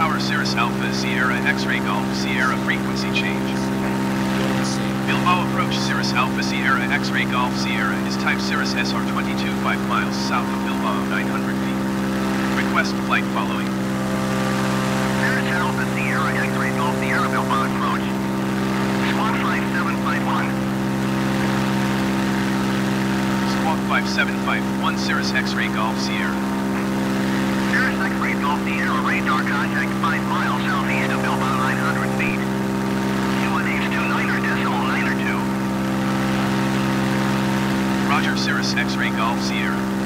Cirrus Alpha Sierra X-ray Golf Sierra frequency change. Bilbao approach Cirrus Alpha Sierra X-ray Golf Sierra is type Cirrus SR22 5 miles south of Bilbao 900 feet. Request flight following. Cirrus Alpha Sierra X-ray Golf Sierra Bilbao approach. Squawk 5751. Squawk 5751 Cirrus X-ray Golf Sierra. Cirrus X-ray Golf Sierra radar contact 5 miles southeast of Bilbao 900 feet. QNH 29er decimal 9 or 2. Roger Cirrus X-ray Golf Sierra.